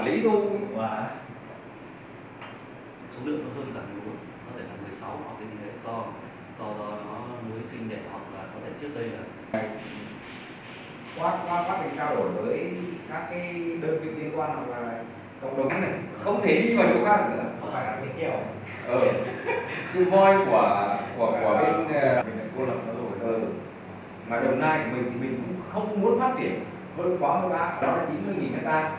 quản lý thôi. Và số lượng nó hơn cả lúa có thể là 16 hoặc cái gì đấy. Do do do nó mới sinh đẻ hoặc là có thể trước đây là qua qua quá trình trao đổi với các cái đơn vị liên quan hoặc là cộng đồng này không thể đi vào chỗ khác nữa không phải là cái kiểu ờ cái voi của của của bên ờ, mình đã cô lập nó rồi. ờ, mà đồng nai mình thì mình cũng không muốn phát triển hơn quá ba đó là chín mươi nghìn hecta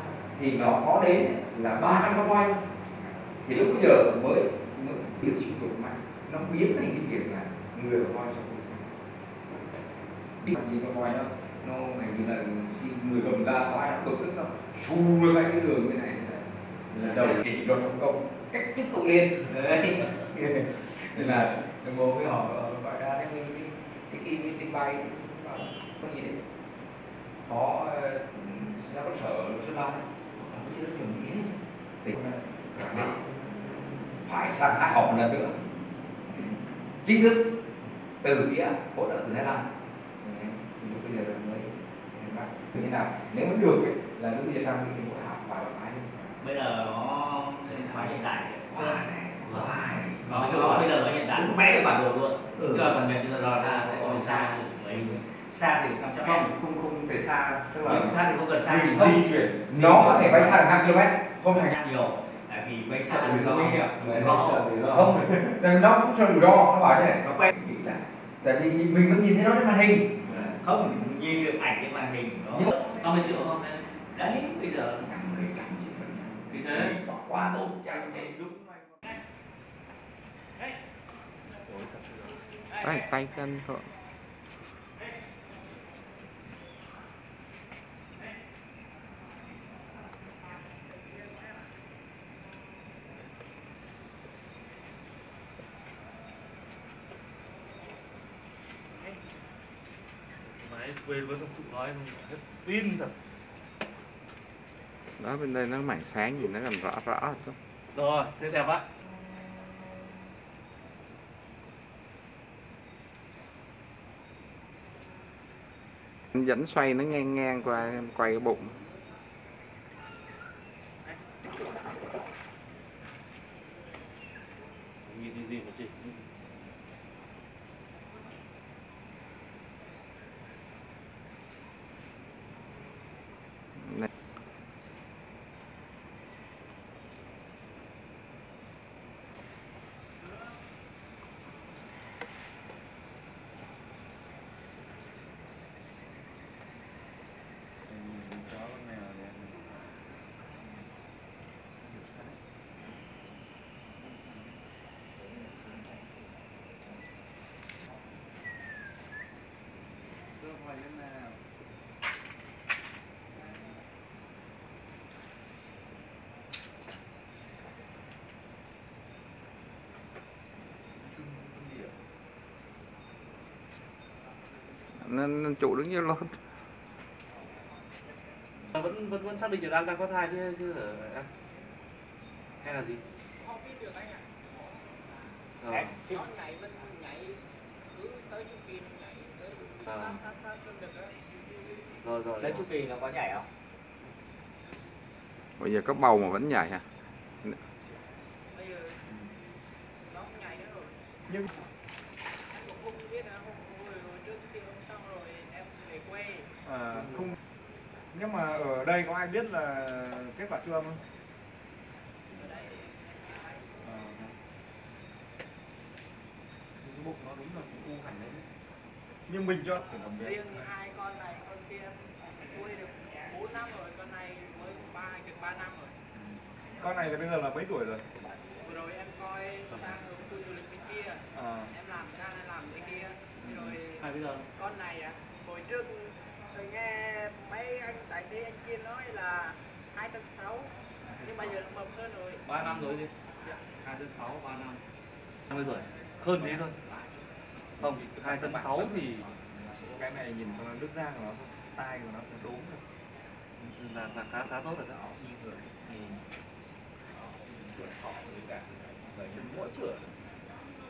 thì nó có đến là ba trăm con voi. Thì lúc bây giờ mới mới điều chỉnh được mạnh nó biến thành cái việc là người và voi trong cùng đi gì con voi nó nó hình như là người cầm ga có ai nó cực tức nó xù ra cái đường như này là đầu chỉ luật công công cách chức công liên đấy. Nên là đồng bộ với họ gọi ra cái khi mình trình bày bảo có gì đấy? Phó giám đốc sở sơn la chuẩn bị hết. Thì khẳng định phải sang thái họp một lần nữa. Chính thức từ phía hỗ trợ từ thái lan. Thì lúc bây giờ là mới bắt như thế nào? Nếu mà được ấy, là lúc bây giờ đang bị cái họp và phải bây giờ nó sẽ hóa hiện đại. Wow, wow. nó nó bây giờ nó hiện đại. Vẽ được bản đồ luôn. Ừ. phần mềm bây giờ ra còn xa thì mấy xa thì 500 không m không không thể xa. Tức là xa thì không cần xa. thì mình không. di chuyển. Nó có thể bay xa được 5 km không thành xa nhiều. Tại vì bay xa thì nguy hiểm Nó- không tại vì nó cũng sợ rủi ro nó bảo như này. Nó quay nghĩ là tại vì mình vẫn nhìn thấy nó trên màn hình. Không nhìn được ảnh trên màn hình nó Nhưng 50 triệu không đấy bây giờ. Năm mươi trăm triệu phần vì thế. Bỏ qua tốt tranh này giúp tay tay chân thôi quên với ông chủ nói hết pin thật. Đó bên đây nó mảng sáng gì nó còn rõ rõ chút rồi thế đẹp á. Dẫn xoay nó ngang ngang qua em quay cái bụng nhìn gì gì mà chị này. Nên, chủ đứng như luôn. Vẫn vẫn vẫn xác định được đang đang có thai chứ chứ ở em. Hay là gì? Không biết được anh ạ Ờ. nó nhảy bên nhảy cứ tới chu kỳ nó nhảy tới Ờ. sát sát được á? Rồi rồi đấy chu kỳ nó có nhảy không? Bây giờ có bầu mà vẫn nhảy hả bây giờ nó không nhảy nữa rồi Nhưng- anh cũng không biết là hôm hồi, hồi trước khi ông xong rồi em về quê à, không nhưng mà ở đây có ai biết là kết quả siêu âm không? Ở đây à, cái bụng nó đúng là u hẳn đấy. Nhưng mình cho phải riêng hai con này con kia nuôi được 4 năm rồi con này mới ba gần 3 năm rồi. Con này bây giờ là mấy tuổi rồi? Vừa rồi em coi sang ở khu du lịch bên kia. À, em làm sang em làm bên kia. Rồi hai bây giờ. con này à, hồi trước tôi nghe mấy anh tài xế anh kia nói là hai tấn sáu nhưng bây giờ nó mập hơn rồi. Ba năm rồi gì hai tấn sáu ba năm. Năm mươi tuổi hơn tí thôi. Không hai tấn sáu thì cái này nhìn nó nước da của nó tai của nó nó đốm rồi. Là là khá khá tốt rồi đó. Như người ừ. mỗi chữa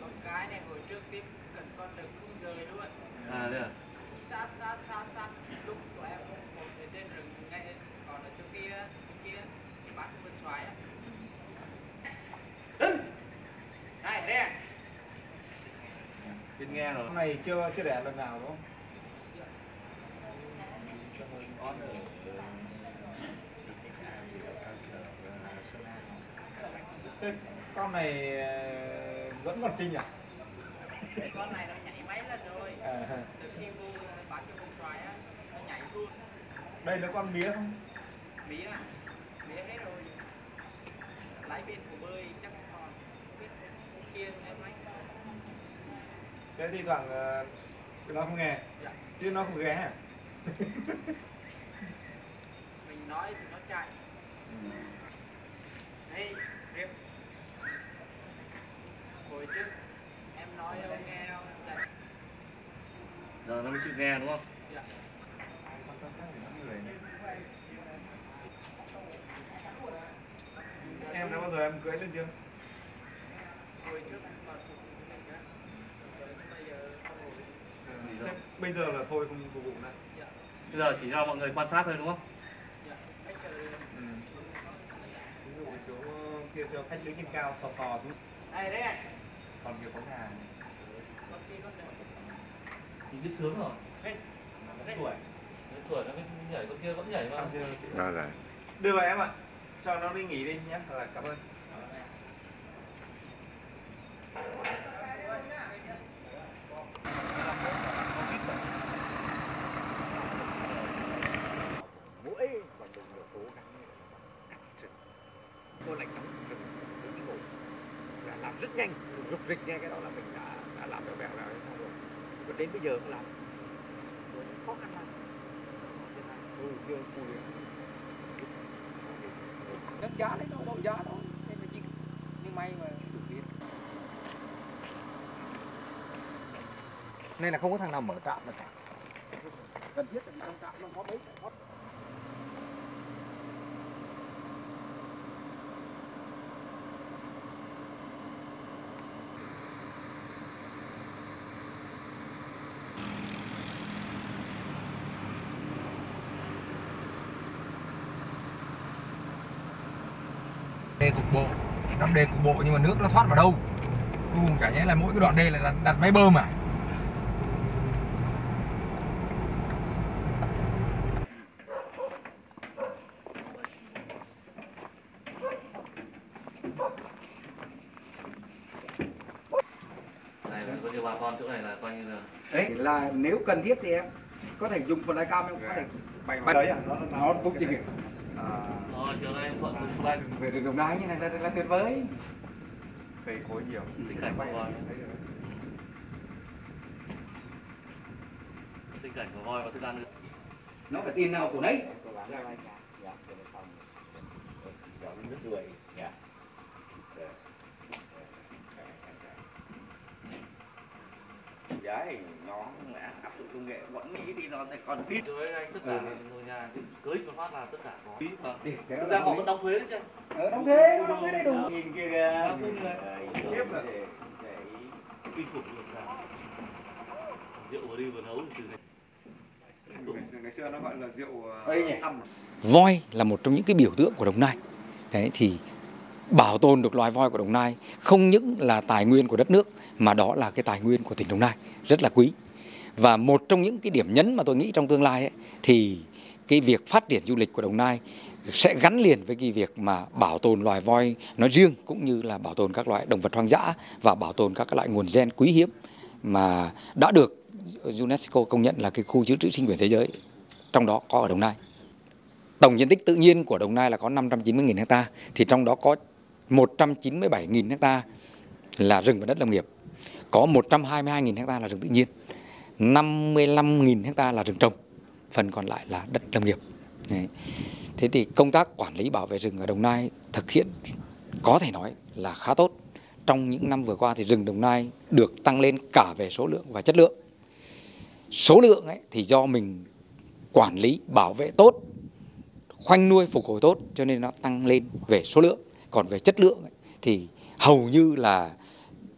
con cái này hồi trước tiếp cận con được không rời luôn. À đây à? Sát sát sát sát lúc của em một ở trên rừng ngay còn ở chỗ kia chỗ kia bắt biết nghe rồi. Hôm này chưa chưa đẻ lần nào đúng không? Thế con này ờ, vẫn còn trinh à? Con này nó nhảy mấy lần rồi. À, từ khi vô bán cho con xoài á nó nhảy luôn. Đây là con mía không? mía à? Mía hết rồi. Lái bên của bơi chắc còn biết con kia em lấy Thế thì thoảng ờ, nó không nghe, Dạ. chứ nó không ghé à? mình nói thì nó chạy. Đây riêng hồi trước. Em nói ông nghe không chạy. Giờ nó mới chịu nghe đúng không? Em đã bao giờ em cưới lên chưa? hồi trước. Em còn phục vụ này nữa bây giờ không rồi bây giờ là thôi không phục vụ nữa. bây giờ chỉ cho mọi người quan sát thôi đúng không dạ Ừ. Ví dụ chỗ kia cho khách lưới trên cao thò xuống, đây đấy còn kiểu có gà. con kia con nữa thì biết sướng rồi đây Mấy tuổi? Tuổi nó nhảy con kia vẫn nhảy mà rồi rồi Đưa vào em ạ. Cho nó đi nghỉ đi nhé. Là cảm ơn và đồng đều cố gắng tôi lại đóng rừng với cái bộ là làm rất nhanh rục rịch nghe cái đó là mình đã đã làm được vẹo vẹo xong rồi. Còn đến bây giờ cũng làm. Rồi khó khăn lắm ừ, chưa phù đánh giá đấy nó đâu giá đó thế mà chỉ nhưng may mà được biết Nên là không có thằng nào mở trạm được cả. cần thiết là trong trạm nó có mấy có Cục bộ, đắp đê cục bộ nhưng mà nước nó thoát vào đâu? Cuối cùng chả nhẽ là mỗi cái đoạn đê là đặt, đặt máy bơm à? bà con chỗ này là coi như là đấy là nếu cần thiết thì em có thể dùng phần cam em có thể Bày vào đấy à? Nó, hình Ờ, chiều nay thuận từ xung quanh về đường đồng nai như này là, là tuyệt vời. Về khối nhiều. sinh cảnh của voi sinh cảnh của voi và thức ăn nữa nó phải tiền nào của đấy thì nó áp dụng công nghệ bọn Mỹ thì nó lại còn ít. Đối với anh tất cả người nhà cưới một phát là tất cả có. Đó thực ra họ vẫn đóng thuế đấy chứ. Ờ, đóng thuế đóng thuế đầy đủ. Nhìn kia rồi. tiếp là để để kinh khủng được ra rượu vừa đi vừa nấu từ này Ngày xưa, nó gọi là rượu ờ, xăm. voi là một trong những cái biểu tượng của Đồng Nai. Đấy thì bảo tồn được loài voi của Đồng Nai không những là tài nguyên của đất nước mà đó là cái tài nguyên của tỉnh Đồng Nai. Rất là quý. Và một trong những cái điểm nhấn mà tôi nghĩ trong tương lai ấy, thì cái việc phát triển du lịch của Đồng Nai sẽ gắn liền với cái việc mà bảo tồn loài voi nói riêng cũng như là bảo tồn các loại động vật hoang dã và bảo tồn các loại nguồn gen quý hiếm mà đã được UNESCO công nhận là cái khu dự trữ sinh quyển thế giới trong đó có ở Đồng Nai. Tổng diện tích tự nhiên của Đồng Nai là có 590.000 ha, thì trong đó có 197.000 ha là rừng và đất lâm nghiệp, có 122.000 ha là rừng tự nhiên, 55.000 ha là rừng trồng, phần còn lại là đất lâm nghiệp. Đấy. Thế thì công tác quản lý bảo vệ rừng ở Đồng Nai thực hiện có thể nói là khá tốt. Trong những năm vừa qua thì rừng Đồng Nai được tăng lên cả về số lượng và chất lượng. Số lượng ấy thì do mình quản lý bảo vệ tốt khoanh nuôi phục hồi tốt cho nên nó tăng lên về số lượng còn về chất lượng ấy, thì hầu như là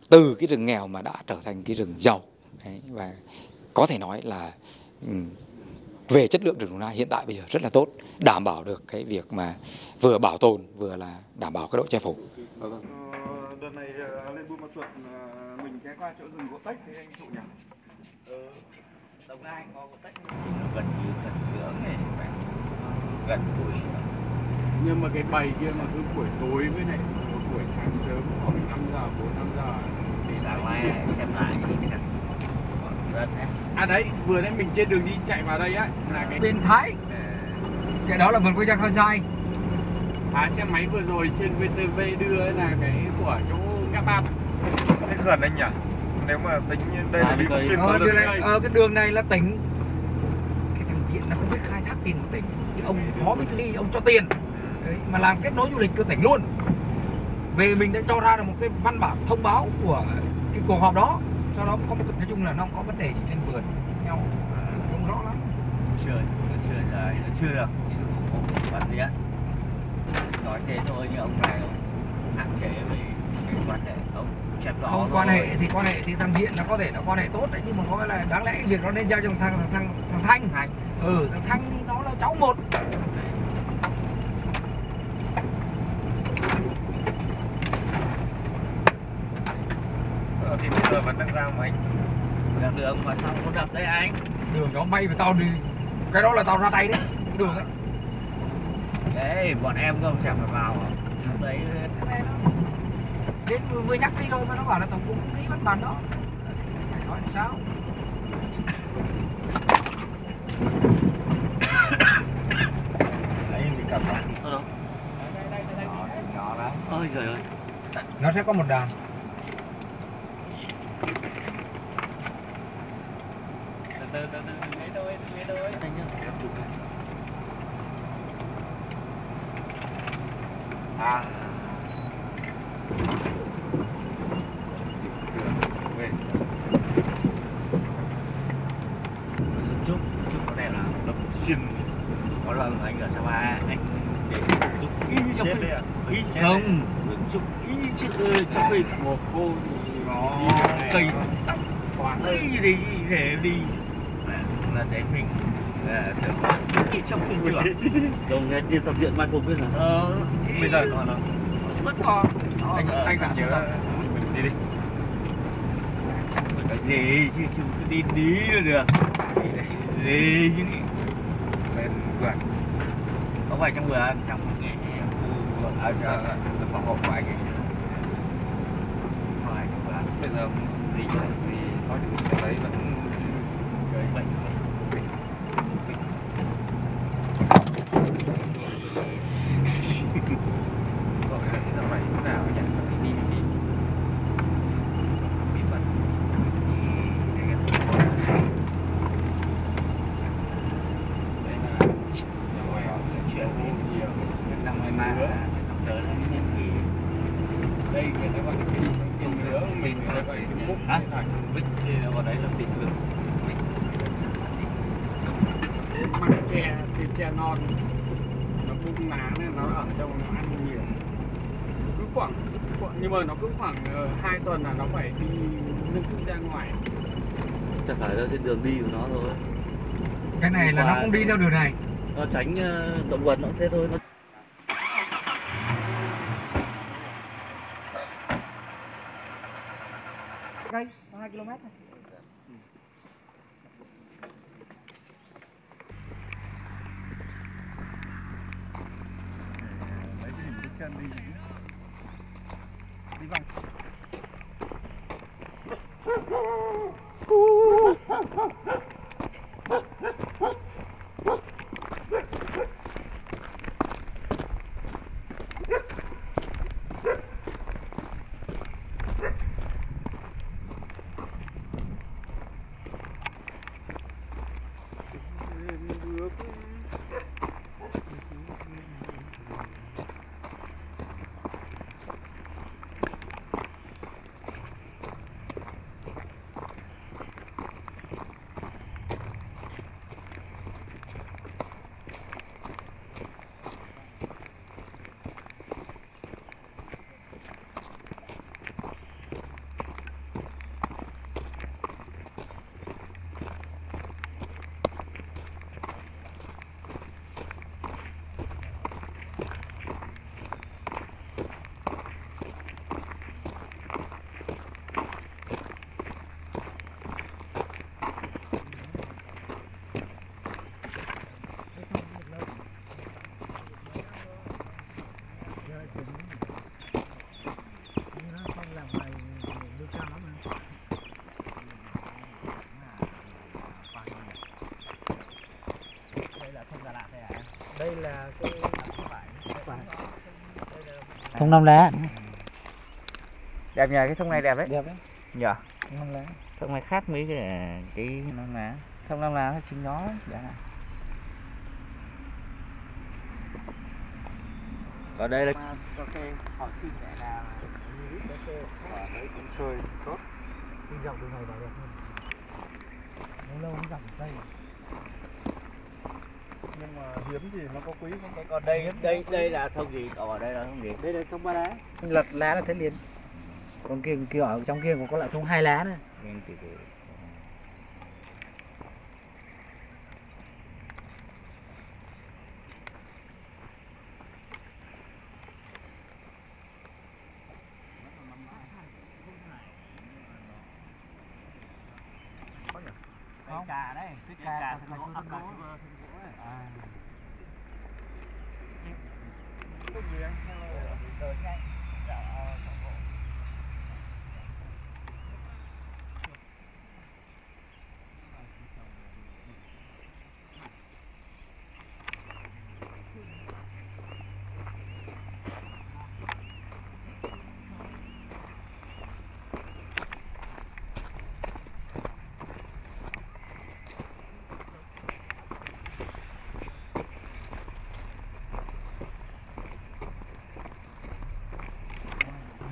từ cái rừng nghèo mà đã trở thành cái rừng giàu Đấy, và có thể nói là ừ, về chất lượng rừng Đồng Nai hiện tại bây giờ rất là tốt đảm bảo được cái việc mà vừa bảo tồn vừa là đảm bảo cái độ che phủ. Ờ, đợt này ờ, lên Buôn Ma Thuột ờ, mình ghé qua chỗ rừng gỗ tách thì anh trụ nhỉ? Ừ. Đồng Nai có một tách nó gần như gần dưỡng này gần tuổi. Nhưng mà cái bầy kia mà cứ buổi tối với lại một buổi sáng sớm khoảng 5 giờ 4 5 giờ thì sáng mai xem lại. Cái rất đấy à đấy vừa nãy mình trên đường đi chạy vào đây á là cái bên Thái. Cái đó là vườn quốc gia Con Giai phá xe máy vừa rồi trên VTV đưa là cái của chỗ ngã ba thế gần anh nhỉ? Nếu mà tính đây là Ba mươi đi xuyên ờ, qua đường này, ờ, cái đường này là tỉnh cái thằng Diện nó không biết khai thác tiền của tỉnh. Thì ông phó bí thư ông cho tiền. Đấy, mà làm kết nối du lịch của tỉnh luôn. Về mình đã cho ra được một cái văn bản thông báo của cái cuộc họp đó cho nó có một nói chung là nó không có vấn đề gì trên vườn nhau không rõ lắm. Chưa nó chưa là nó chưa được chưa hộ hoàn thiện nói thế thôi nhưng ông này ông hạn chế về cái quan hệ ông chép rõ không quan hệ thì quan hệ thì thằng Diện nó có thể nó quan hệ tốt đấy nhưng mà có là đáng lẽ việc nó nên giao cho thằng thằng thằng, Thanh. Thanh. ừ thằng Thanh thì nó là cháu một ờ, thì bây giờ vẫn đang giao mà anh đường mà sao có đập đấy anh? Đường nó bay và tao đi. Cái đó là tao ra tay đấy. Đường ấy. Đấy bọn em không chẳng phải vào. Lúc đấy cái này nó đến vừa, nhắc đi thôi mà nó bảo là tổng cục không ký văn bản đó. Phải nói làm sao? Đấy mình cầm lại Ở đâu? Ôi giời ơi. nó sẽ có một đàn từ từ từ từ lấy đôi lấy đôi Anh nhá. Em chụp này. à Dựng trúc trúc có này là nó xuyên có lần anh ở Sapa anh để trúc y như trong chết phim đấy à y không dựng trúc y như trong trong phim một cô thì nó cây toàn y như thế y thế đi là để mình là tưởng như trong phim trường Như tập diện mai phục bây giờ. ờ bây giờ còn nó vẫn còn. Anh Ờ, anh xuất nhớ ra. mình đi đi. Cái gì? Chứ chúng cứ đi đi là được. Gì chứ lên vườn không phải trong vườn trong vườn ở Dạ, sao là phòng hộp của anh ấy bây giờ gì gì nói thì mình sẽ lấy vẫn gây bệnh gọi là cái dạo này thế nào nhỉ đi đi đi bí mật đấy là rồi họ sẽ chuyển đi nhiều năm mai mai năm tới là những kỳ đây người ta gọi là cái tiền lứa của mình người ta gọi là cái bút Hả? như này vích thì vào đấy là định lượng vích măng tre non nó bung lá nên nó ở trong nó ăn nhiều cứ khoảng, nhưng mà nó cứ khoảng uh, 2 tuần là nó phải đi nước cứ ra ngoài Chẳng phải là trên đường đi của nó thôi. cái này là nó không đi theo đường này Nó tránh ờ, động vật nó cũng thế thôi. Nó thông năm lá. Đẹp nhờ cái thông này đẹp đấy. Đẹp đấy. Nhờ. Thông năm lá. Thông này khác mấy cái cái năm lá. Thông năm lá chính nó dạ. ở đây là họ xin để là cà phê ở đấy cũng sôi tốt. Đi dọc đường này vào đẹp hơn. Lâu lâu nhưng mà hiếm gì nó có quý không có còn đây đây đây là thông gì ở đây là thông gì đây là thông ba lá lật lá là thế liền còn kia kia ở trong kia còn có lại thông hai lá nữa Nhìn từ từ. không cà đấy cái cà cà thành gỗ ấp gỗ à cái gì anh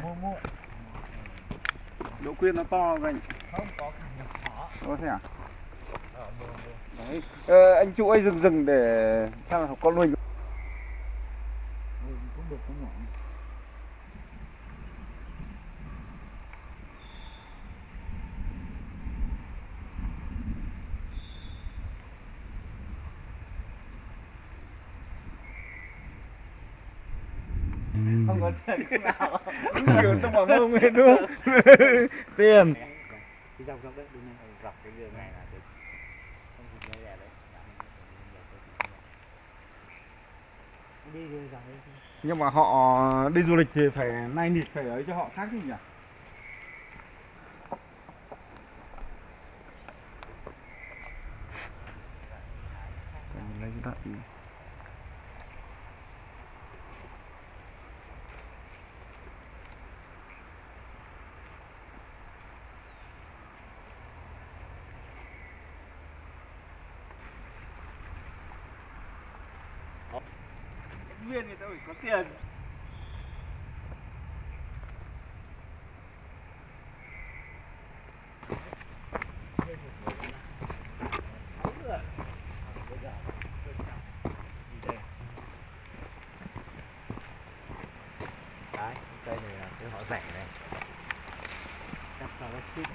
mua mua độ quyên nó to vậy. Không có có thế à? Đấy. Ờ, anh chuỗi rừng rừng để sao con nuôi cũng được cũng nhỏ không có tiền lúc nào? Kiểu trong mà mơ nguyên đúng không? Tiền. Đi dọc dọc đấy đường này dọc cái đường này là được. Không thì nó đẹp đấy. Đi đấy. Nhưng mà họ đi du lịch thì phải nay nịt phải ấy cho họ khác chứ nhỉ lấy cái đất viên người ta phải có tiền Đấy, cây này là cái họ rẻ này cắt vào cái xích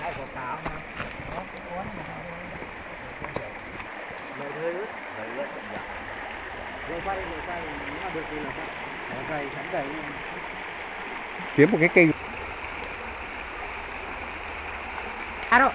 lại có cáo mà nó cũng có mà lời hơi ướt Đấy, rất là nhỏ. lời quay lời quay nếu mà được thì lời quay lời quay sẵn đầy luôn kiếm một cái cây à đâu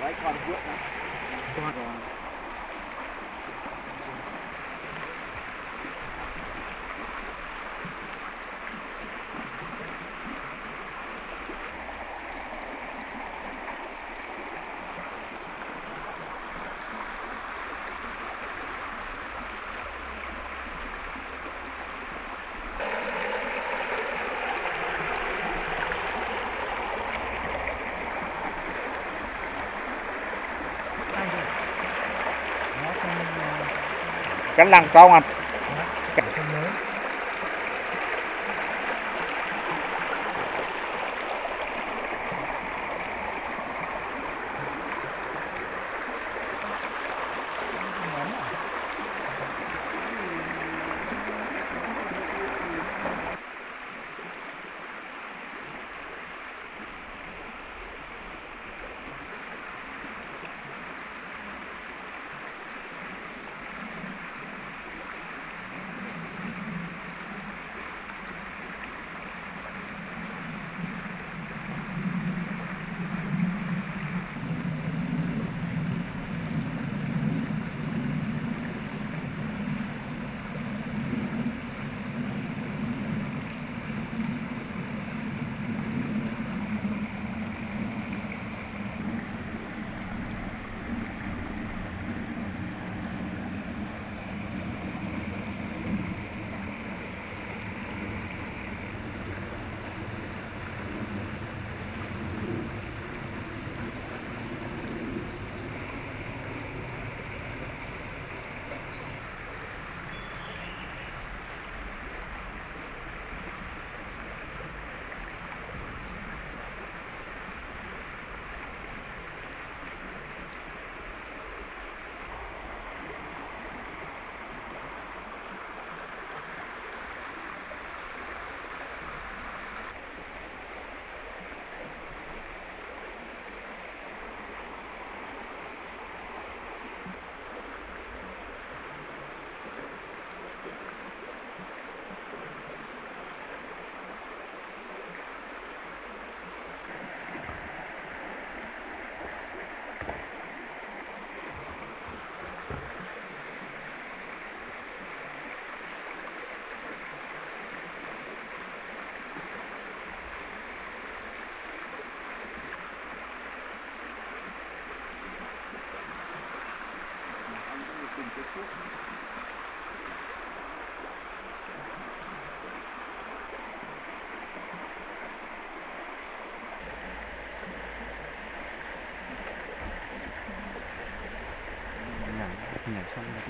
Đấy, còn ruộng này. con rồi nó không cái lăng con anh?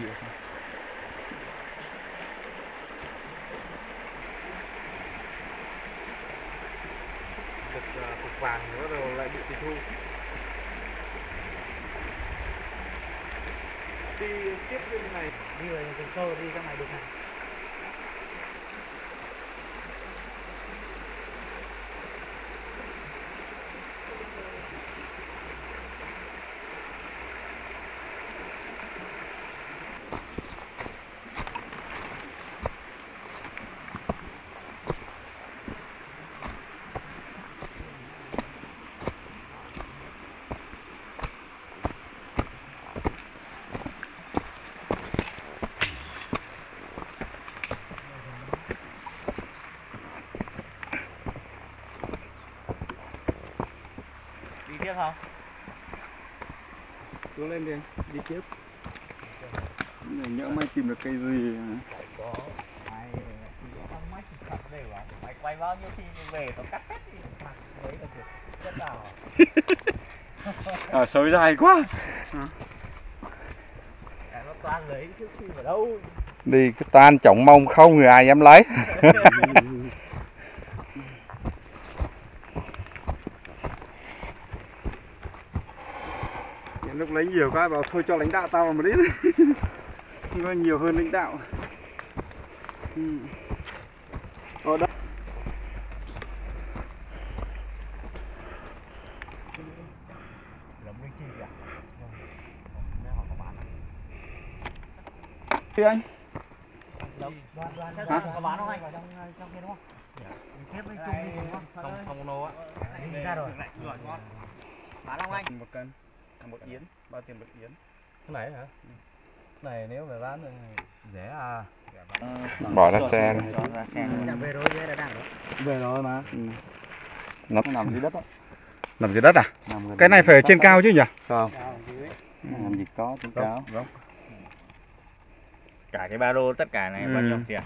Cục, à, cục vàng nữa rồi lại bị tịch thu. Đi tiếp bên này. đi về Cần sâu đi ra ngoài được này đi tiếp không xuống lên đi, đi tiếp. Nhỡ may tìm được cây gì. mày quay bao nhiêu khi về tao cắt hết thì mặt đấy là kiểu rất đỏ À, sới dài quá. nó toàn lấy trước khi vào đâu đi cái tan trọng mông không người ai dám lấy Đến vai bảo thôi cho lãnh đạo tao một ít. nó nhiều hơn lãnh đạo. Ừ. Ở đây. Thưa anh chi kìa Nếu họ có bán Thưa anh. Đoàn, đoàn, Hả? có bán không anh? trong trong kia đúng không tiếp với chung đi cùng không Không, không có nô á. Nhìn ra rồi Bán không anh? Một cân. À, Một yến. Bao tiền một yến? Cái này hả? Này nếu mà bán thì rẻ à. bỏ ra xe Cho ra xe chẳng về rồi Về rồi mà. nó Nằm dưới đất á. Nằm dưới đất à? Cái này phải ở trên cao chứ nhỉ? Không. Làm gì có tiếng cáo. Cả cái ba lô tất cả này bao nhiêu Ừ. tiền?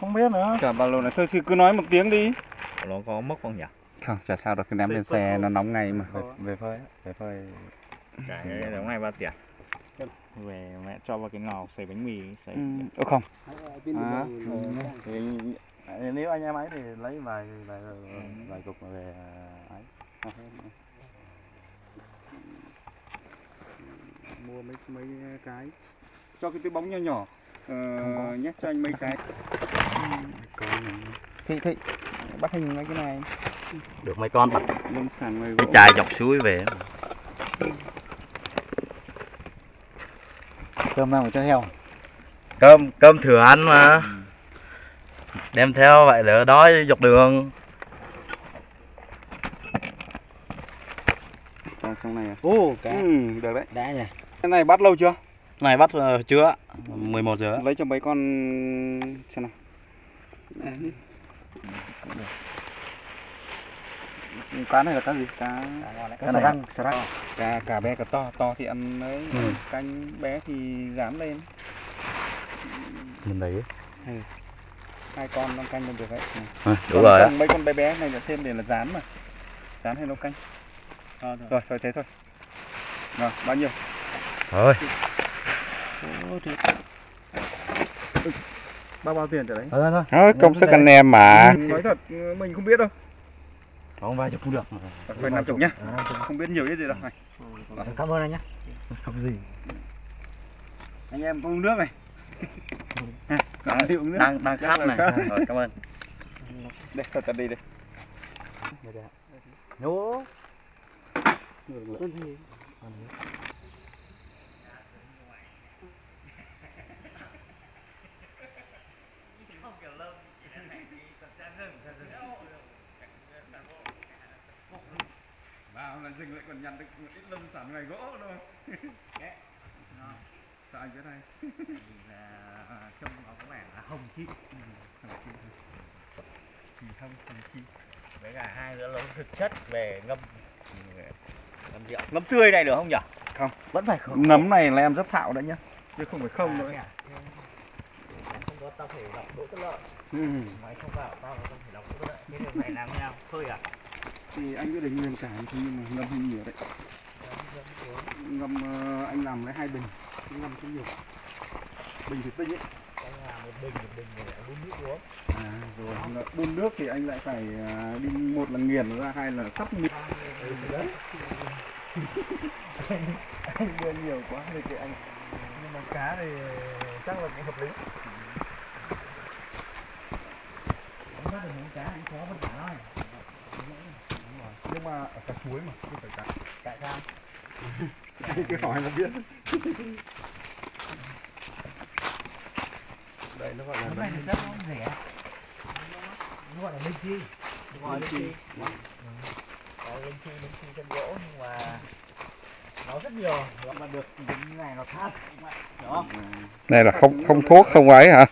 Không biết nữa. Cả ba lô này thôi thì cứ nói một tiếng đi. Nó có mốc không nhỉ? Không, chả sao được, cứ ném lên xe nó nóng ngay mà. Về, về phơi về phơi. Cái đống này bao tiền? Về mẹ cho vào cái lò xay bánh mì xay Ừ. Không, À, thì nếu anh em ấy thì lấy vài vài vài cục về ấy. mua mấy mấy cái. Cho cái túi bóng nhỏ nhỏ. Ờ, nhét cho anh mấy cái. Thị thị bắt hình mấy cái này. Được mấy con bắt Lâm sản ngoài cái chai dọc suối về Cơm phải cho heo. Cơm, cơm thừa ăn mà Đem theo vậy đỡ đói dọc đường trong này à? Ô, cá. Ừ, được đấy. Đã nhỉ. Cái này bắt lâu chưa? Này bắt uh, chưa? 11 giờ Lấy cho mấy con xem nào. Cá này là cá gì? Cá Cái này răng, xà răng. cá cả bé cả to, to thì ăn ấy, Ừ. canh bé thì dám lên. Mình lấy Hai con đang canh lên được đấy. Ừ. Đúng rồi Mấy con bé bé này là thêm để là rán mà. Rán hay nấu canh. Rồi, thôi thế thôi. Rồi, bao nhiêu? Thôi Bao bao tiền trở đấy? Thôi thôi. Thôi, công sức anh em mà Nói thật, mình không biết đâu. Không vài chục cũng được. Phải năm chục nhá. Không biết nhiều ít gì đâu này. cảm ơn anh nhé Không gì. Anh em có uống nước này. Có đi uống nước. Đang, đang khát này khát. Rồi cảm ơn Đây, thật thật đi đây. nhố Vào là dừng lại còn nhặt được một ít lâm sản ngoài gỗ đâu. Sao anh biết hay? Trông nó có vẻ là hồng chi Không, không chi. Với cả hai đứa lớn thực chất về ngâm Ngâm rượu Ngâm tươi này được không nhỉ? Không. Vẫn phải không Nấm này là em rất thạo đấy nhá. chứ không phải không nữa không có tao phải lọc đỗ tất lợi ừ. mày không vào tao là tao phải lọc đỗ tất lợi cái đường này làm thế nào khơi à thì anh cứ để nguyên cả thì nhưng mà ngâm hơi nhiều đấy. Ngâm ờ, anh làm lấy hai bình ngâm cũng nhiều. Bình thủy tinh ấy. Anh làm một bình một bình lại đun nước uống. À rồi đun nước thì anh lại phải à, đi một là nghiền ra hai là sắp miệng anh đưa nhiều quá thì kệ anh. Nhưng mà cá thì chắc là cũng hợp lý. Không bắt được những cá anh khó vất vả thôi. Nhưng mà ở cả suối mà không phải cả tại sao cứ hỏi là biết. Đây nó gọi là Cái này rất nó rẻ. Nó gọi là linh chi. gọi linh chi gọi linh chi linh chi chân gỗ nhưng mà nó rất nhiều. Mà được những ngày nó khác. Đó. Này là không không thuốc không ấy hả?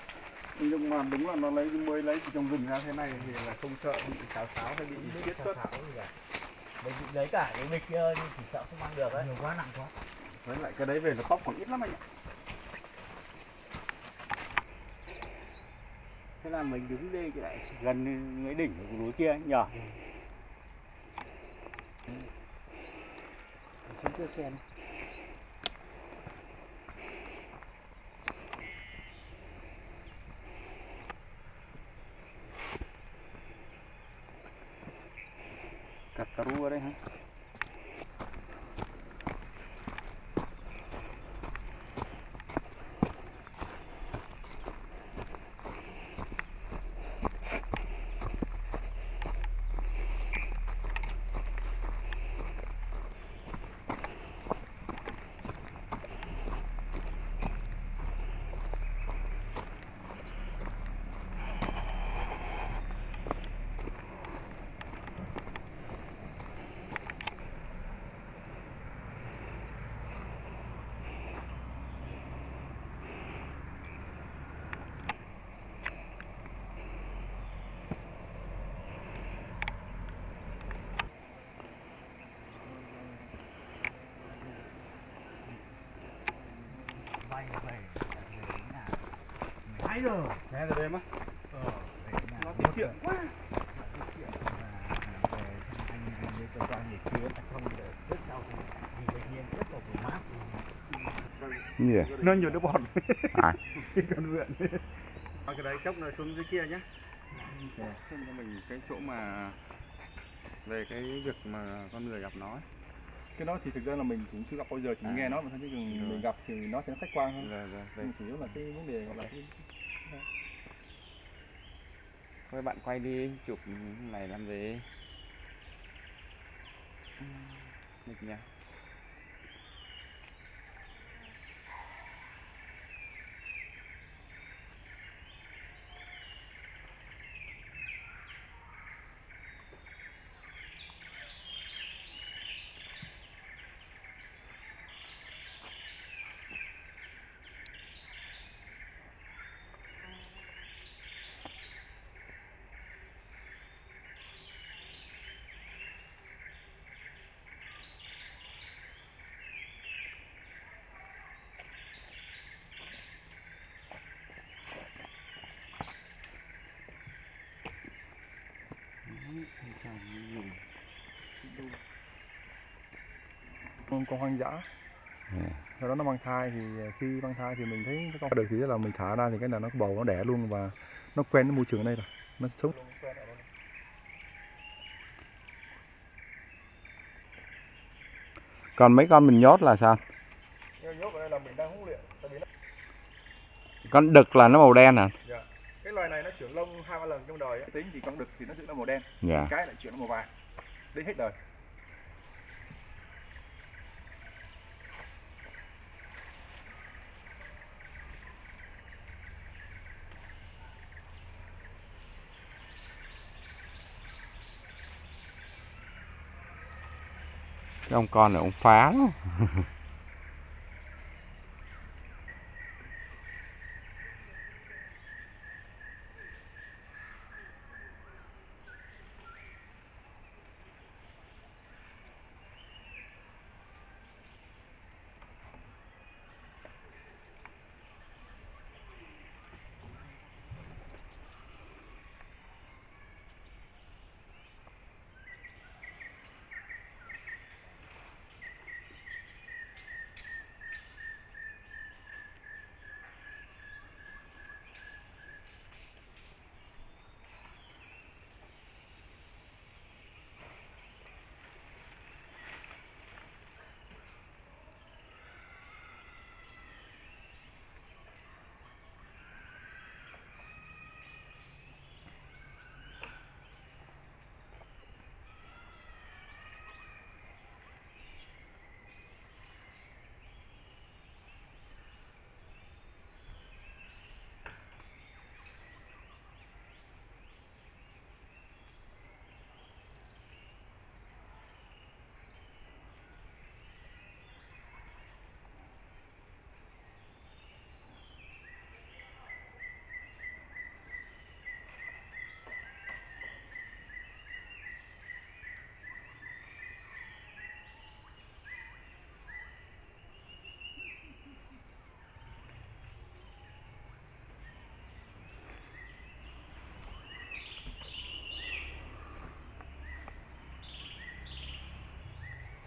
Nhưng mà đúng là nó lấy mới lấy từ trong rừng ra thế này thì là không sợ bị xáo xáo hay bị chết thảo mình bị lấy cả cái bịch kia nhưng chỉ sợ không mang được đấy Nhiều quá nặng quá. với lại cái đấy về nó tóc còn ít lắm anh ạ thế là mình đứng đây cái lại gần cái đỉnh của núi kia ấy, nhờ Chúng chưa xem. cắt cà ru ở đây hả Vay về. Hay rồi. nghe rồi đêm á? Ờ, nó tiết kiệm quá. Cơ quan để kia không? Để rất sau thì vì tự nhiên rất là của mát. Gì nó nhiều nước bọt. À. cái con vượn. Cái đấy chốc nó xuống dưới kia nhé xem cho mình cái chỗ mà về cái việc mà con người gặp nó ấy. cái đó thì thực ra là mình cũng chưa gặp bao giờ chỉ À. nghe nó mà thôi chứ đừng mình gặp thì nó sẽ khách quan hơn. Rồi rồi nhưng chủ yếu là cái vấn đề gọi là cái thôi bạn quay đi chụp này làm gì? Mệt nhỉ? Con con hoang dã. Ừ. sau đó nó mang thai thì khi mang thai thì mình thấy cái con được thì là mình thả ra thì cái là nó bầu nó đẻ luôn và nó quen với môi trường ở đây rồi. Nó sống. Còn mấy con mình nhốt là sao? Nhốt ở đây là mình đang huấn luyện nó, con đực là nó màu đen hả? Cái loài này nó trưởng lông hai ba lần trong đời tính thì con đực thì nó sẽ là màu đen. Dạ. Cái lại chuyển nó màu vàng. Đến hết đời cái ông con này ông phá lắm.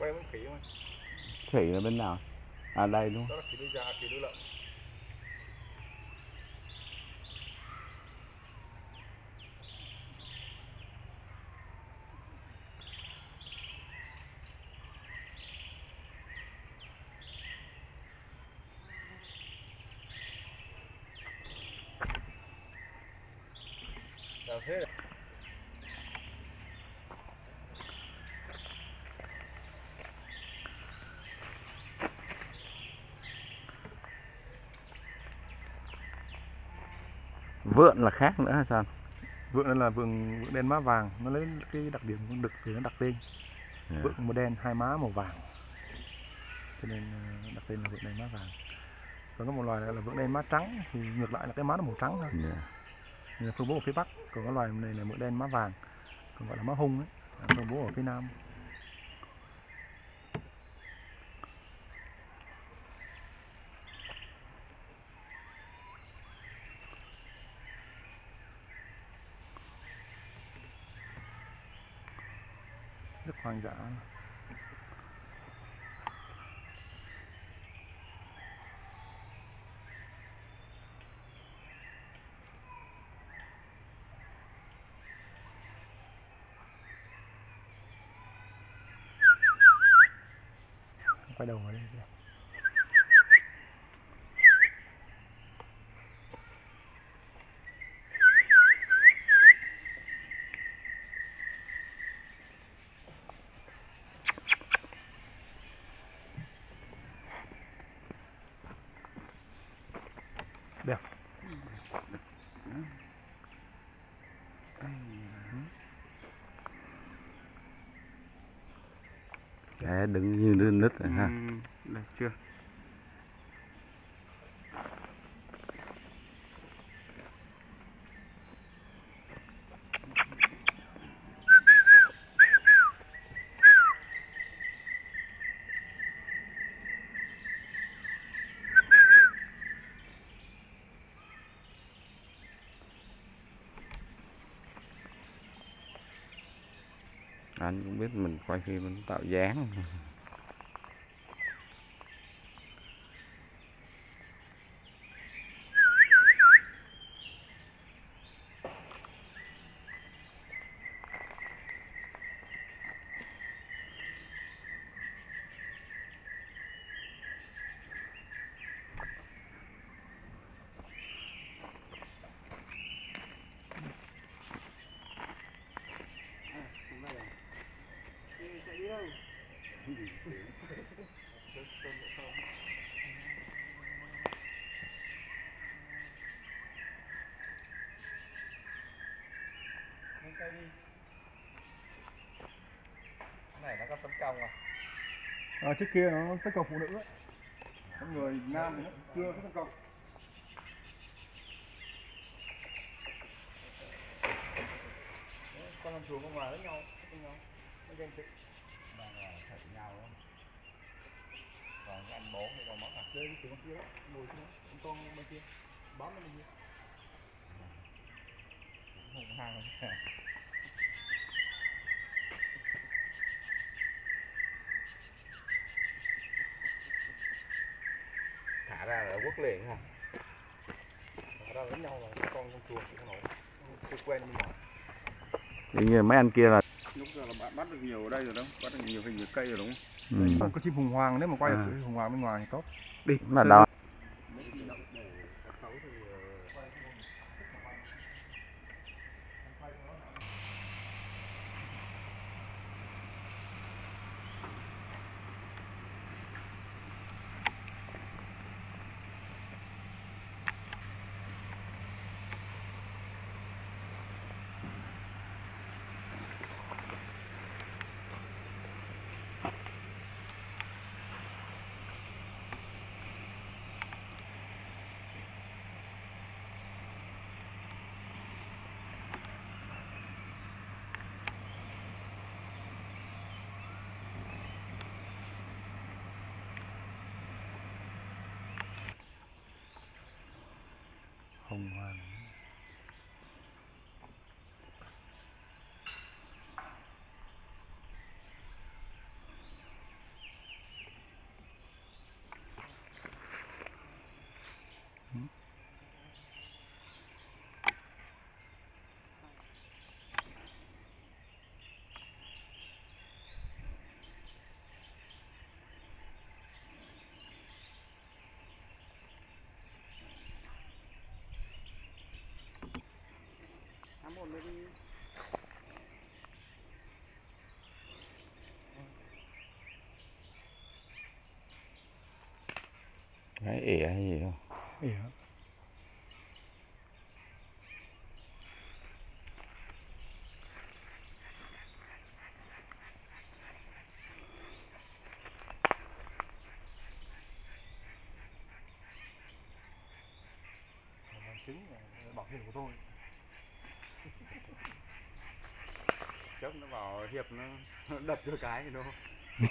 Quay con khỉ mà. Khỉ là bên nào? À đây đúng đó là khỉ đuôi già khỉ đuôi lợn. Làm vượn là khác nữa hay sao? Vượn đây là vượn vượn đen má vàng. Nó lấy cái đặc điểm con đực thì nó đặt tên. Dạ. vượn màu đen hai má màu vàng. Cho nên ờ, đặt tên là vượn đen má vàng. Còn có một loài là vượn đen má trắng thì ngược lại là cái má nó màu trắng thôi. Dạ. Nên là phân bố ở phía bắc còn cái loài này là vượn đen má vàng còn gọi là má hung ấy phân bố ở phía nam hoang dã. Quay đầu vào đây kìa. Đẹp. Cá đứng như nước nít rồi ha Đây chưa? anh cũng biết mình quay phim mình tạo dáng này nó có tấn công à À, trước kia nó tấn công phụ nữ ấy. Con người nam thì nó chưa có tấn công. Con làm chuồng con ngoài với nhau, với nhau. Nó ghen tị. đang là thật nhau á còn cái anh bố thì còn mất à Đây cái chuồng con kia đó, ngồi kia, con con bên kia. Bám bên kia. hung hăng liền ha Thả ra nhau là con chuồng thì nó quen. Như như mấy anh kia là Lúc giờ là bạn bắt được nhiều ở đây rồi đó, bắt được nhiều hình cây rồi đúng ừ, không? Còn có chim hùng hoàng nếu mà quay À. được hùng hoàng bên ngoài thì tốt. Đi. là đó cái ỉa hay gì không? Ỉa. Chính là bảo hiểm của tôi chốc nó bảo hiệp nó nó đập cho cái thì nó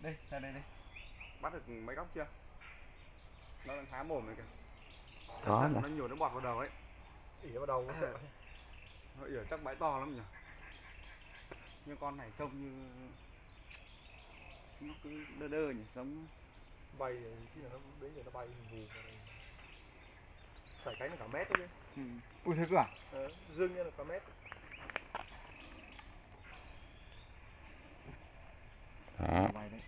đây ra đây đây bắt được mấy góc chưa? Nó đang há mồm này kìa. Có nó nhiều nó bọt vào đầu ấy. Ỉa vào đầu có sợ. Nó ỉa chắc bãi to lắm nhỉ? Nhưng con này trông như nó cứ đơ đơ nhỉ? Giống bay khi nào nó đến giờ nó bay vù phải cánh là cả mét đấy chứ. Ui thế cơ à? Ờ, dương như là cả mét đó bay đấy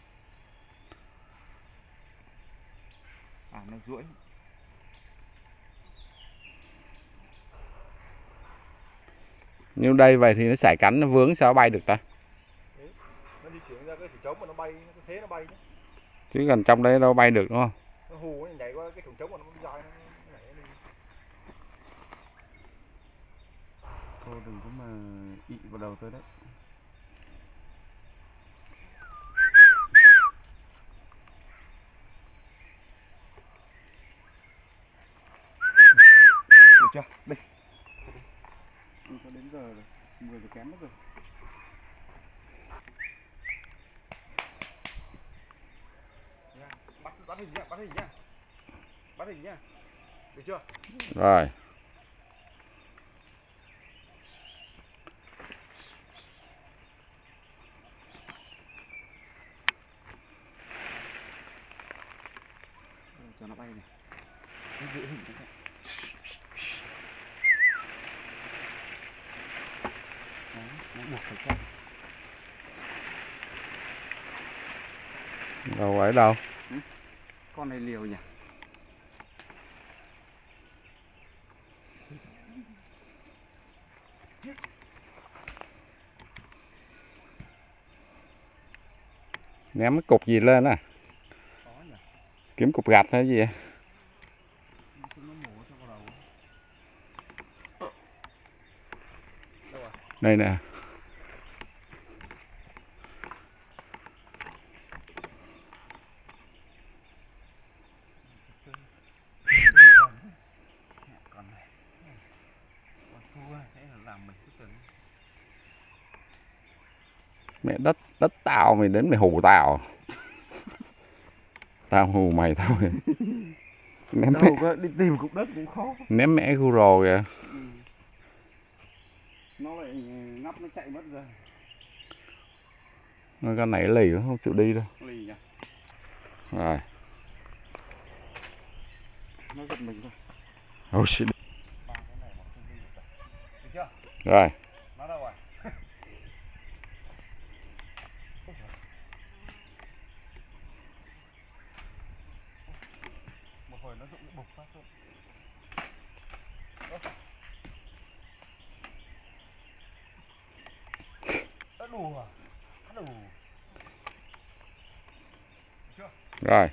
nó duỗi nếu đây vậy thì nó sải cánh nó vướng sao bay được ta? Nó di chuyển ra cái thùng trống mà nó bay nó cứ thế nó bay chứ. Chứ gần trong đấy đâu bay được đúng không? Nó hù nó nhảy qua cái thùng trống mà nó dài nó nhảy đi. Thôi đừng có mà ị vào đầu tôi đấy chưa? Đây. Ừ, cho đến giờ rồi. 10 giờ kém mất rồi. Bắt hình nhá bắt hình nhá. Bắt hình nhá. Được chưa? Rồi cho nó bay này nó giữ hình cho Đấy, nó buộc phải chắc đâu ở đâu. Con này liều nhỉ? Ném cái cục gì lên à? Kiếm cục gạch hay gì đây nè con này con thua thế là làm mình cứ tưởng mẹ đất đất tao mày đến mày hù tao. Tao hù mày thôi ném mẹ, có đi tìm cục đất cũng khó. Ném mẹ guro kìa. Ừ. nó lại ngắp nó chạy mất rồi. Nó con này lì không chịu đi đâu. Lì nhỉ? Rồi. Nó giật mình thôi. Oh shit. ba cái này mà không đi được cả. được chưa rồi nó đâu rồi một hồi nó rụng bục phát luôn Ơ, đủ à đủ rồi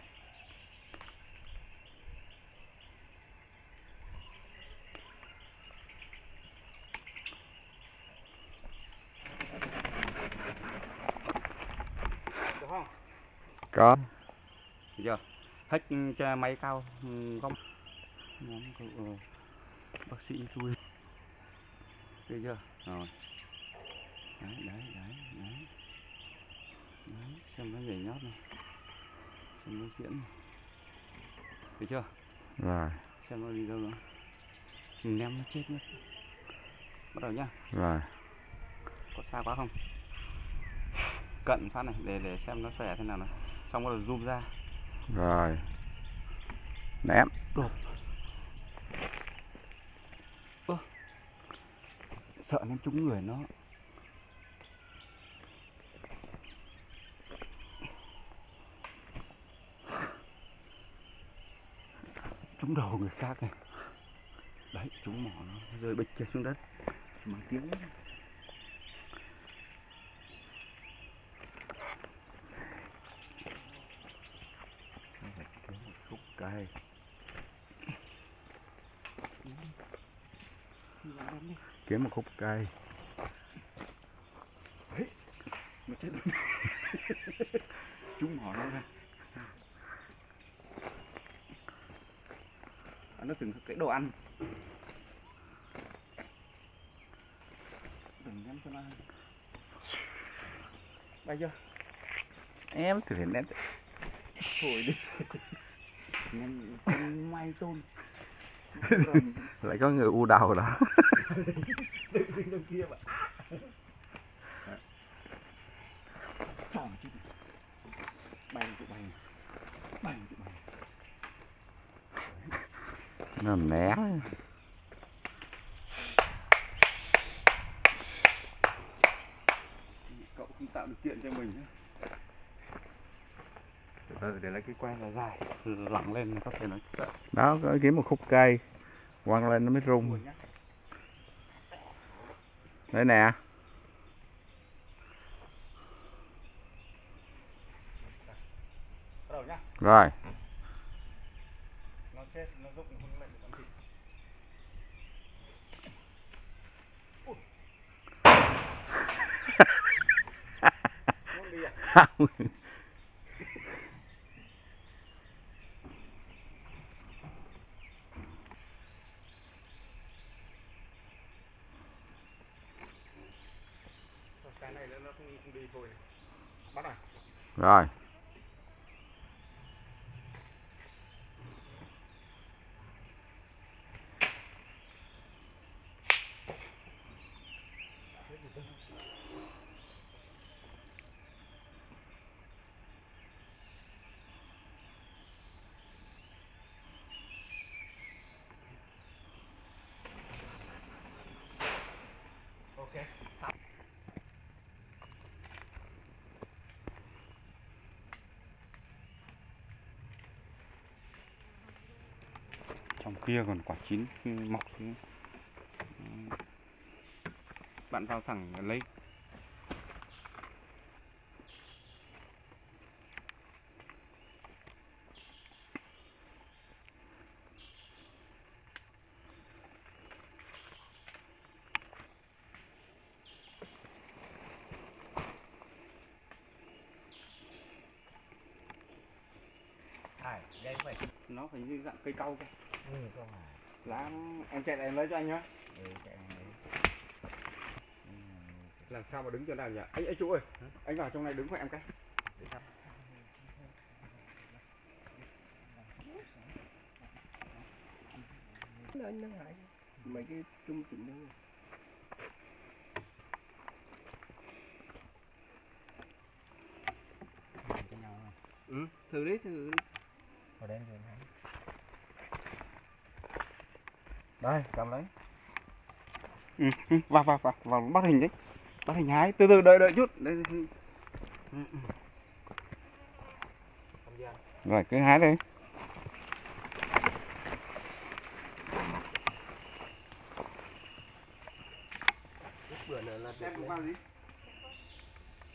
được không có. Giờ hết cho máy cao ừ, không ờ, bác sĩ chui được chưa? Rồi. Đấy đấy đấy đấy. Đấy xem nó nhảy nhót này. Xem nó diễn này. Được chưa? Rồi. Xem nó đi đâu nữa. Đừng ném nó chết mất. Bắt đầu nhá. Rồi. Có xa quá không? Cận phát này để để xem nó xòe thế nào này xong đầu zoom ra. Rồi. Ném. Sợ nó trúng người nó. Trúng đầu người khác này. Đấy trúng mỏ nó rơi bịch kia xuống đất. Bằng tiếng kiếm một khúc cây. Chúng họ nó ra. À, nó từng cái đồ ăn. Đừng nhắm cho nó ăn. bay chưa em thì nét thổi đi. Con may tôn lại có người u đầu đó. Đừng kia mà nó né Cậu không tạo điều kiện cho mình để lấy cái que là dài Lặng lên có thể nói. Đó có kiếm một khúc cây quăng lên nó mới rung. Đây nè. Rồi Nó chết, nó rụng không lại được con thịt Nó đi à? Thôi, Cái này nữa nó không, không đi thôi Bắt rồi rồi Ok trong kia còn quả chín mọc xuống. Bạn vào thẳng lấy. Nó phải như dạng cây cau cơ lá em chạy lại em lấy cho anh nhá. Làm sao mà đứng chỗ nào nhỉ? Anh ấy chú ơi anh vào trong này đứng với em cái. Anh đang hại mấy cái trung chỉnh đó. Ừ. Thử đi thử đi. Đây cầm lấy. Ừ, vào vào vào vào bắt hình đấy. Bắt hình hái. Từ từ đợi đợi chút. Đây, đây. rồi cứ hái đi bữa nữa là em cũng vào gì